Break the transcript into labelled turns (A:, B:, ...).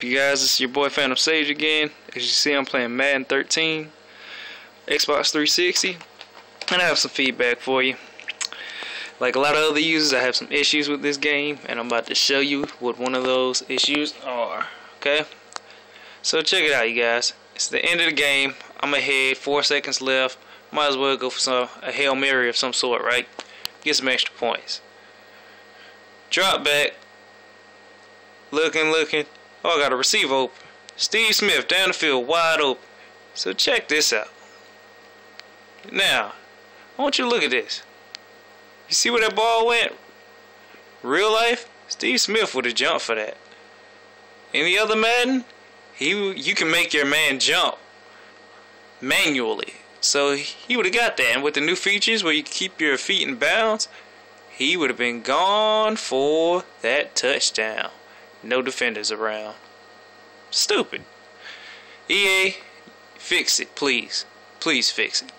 A: You guys, it's your boy Phantom Sage again. As you see, I'm playing Madden 13, Xbox 360, and I have some feedback for you. Like a lot of other users, I have some issues with this game, and I'm about to show you what one of those issues are. Okay? So check it out, you guys. It's the end of the game. I'm ahead, four seconds left. Might as well go for some a hail mary of some sort, right? Get some extra points. Drop back. Looking, looking Oh, I got a receiver open. Steve Smith down the field, wide open. So check this out. Now, I want you to look at this. You see where that ball went? Real life, Steve Smith would have jumped for that. Any other Madden, he you can make your man jump manually. So he would have got that. And with the new features where you keep your feet in bounds, he would have been gone for that touchdown. No defenders around. Stupid. EA, fix it, please. Please fix it.